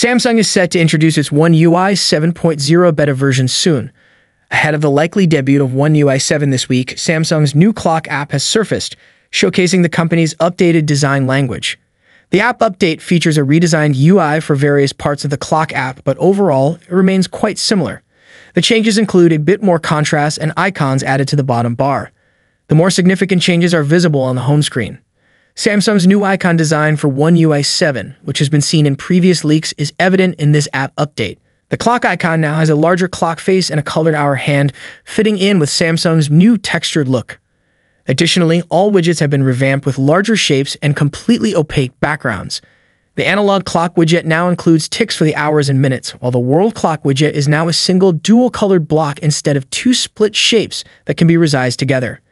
Samsung is set to introduce its One UI 7.0 beta version soon. Ahead of the likely debut of One UI 7 this week, Samsung's new clock app has surfaced, showcasing the company's updated design language. The app update features a redesigned UI for various parts of the clock app, but overall, it remains quite similar. The changes include a bit more contrast and icons added to the bottom bar. The more significant changes are visible on the home screen. Samsung's new icon design for One UI 7, which has been seen in previous leaks, is evident in this app update. The clock icon now has a larger clock face and a colored hour hand, fitting in with Samsung's new textured look. Additionally, all widgets have been revamped with larger shapes and completely opaque backgrounds. The analog clock widget now includes ticks for the hours and minutes, while the world clock widget is now a single dual-colored block instead of two split shapes that can be resized together.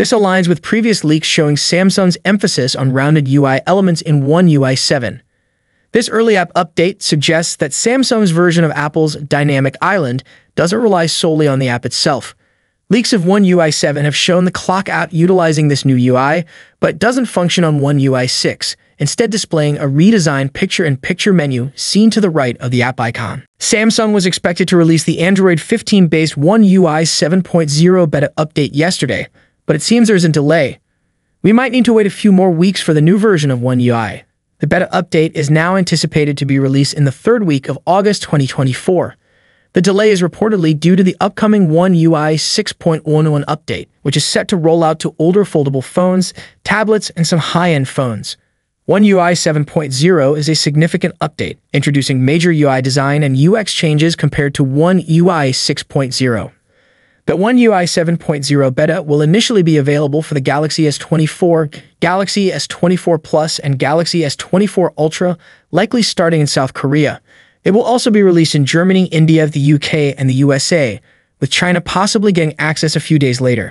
This aligns with previous leaks showing Samsung's emphasis on rounded UI elements in One UI 7. This early app update suggests that Samsung's version of Apple's Dynamic Island doesn't rely solely on the app itself. Leaks of One UI 7 have shown the clock app utilizing this new UI, but doesn't function on One UI 6, instead displaying a redesigned picture-in-picture menu seen to the right of the app icon. Samsung was expected to release the Android 15-based One UI 7.0 beta update yesterday, but it seems there's a delay. We might need to wait a few more weeks for the new version of One UI. The beta update is now anticipated to be released in the third week of August 2024. The delay is reportedly due to the upcoming One UI 6.11 update, which is set to roll out to older foldable phones, tablets, and some high-end phones. One UI 7.0 is a significant update, introducing major UI design and UX changes compared to One UI 6.0. The One UI 7.0 beta will initially be available for the Galaxy S24, Galaxy S24 Plus, and Galaxy S24 Ultra, likely starting in South Korea. It will also be released in Germany, India, the UK, and the USA, with China possibly getting access a few days later.